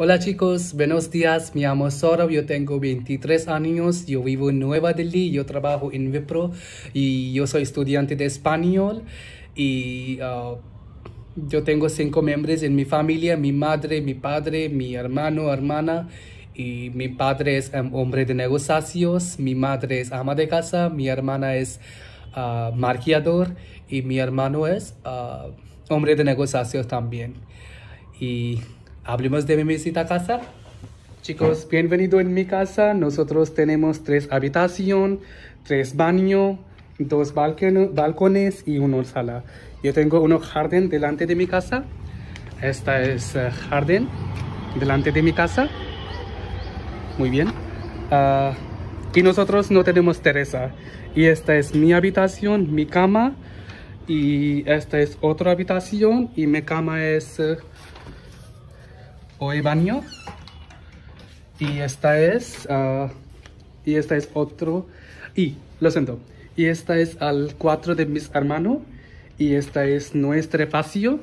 Hola chicos, buenos días. Me llamo Saurabh, yo tengo 23 años, yo vivo en Nueva Delhi, yo trabajo en Wipro y yo soy estudiante de español. Y uh, yo tengo cinco miembros en mi familia, mi madre, mi padre, mi hermano, hermana y mi padre es um, hombre de negocios, mi madre es ama de casa, mi hermana es uh, marqueador y mi hermano es uh, hombre de negocios también. Y hablemos de mi visita a casa. Chicos, bienvenido en mi casa. Nosotros tenemos tres habitaciones, tres baños, dos balcones y una sala. Yo tengo un jardín delante de mi casa. Esta es uh, jardín delante de mi casa. Muy bien. Uh, y nosotros no tenemos Teresa. Y esta es mi habitación, mi cama. Y esta es otra habitación. Y mi cama es... Uh, hoy baño. Y esta es uh, y esta es otro y lo siento. Y esta es al cuatro de mis hermanos y esta es nuestro espacio.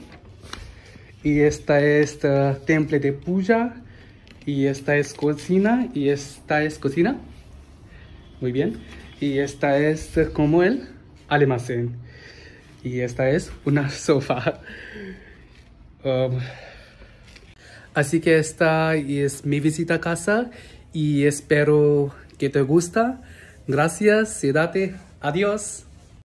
Y esta es uh, temple de puya y esta es cocina y esta es cocina. Muy bien. Y esta es uh, como el almacén. Y esta es una sofá um, Así que esta es mi visita a casa y espero que te gusta. Gracias, date. Adiós.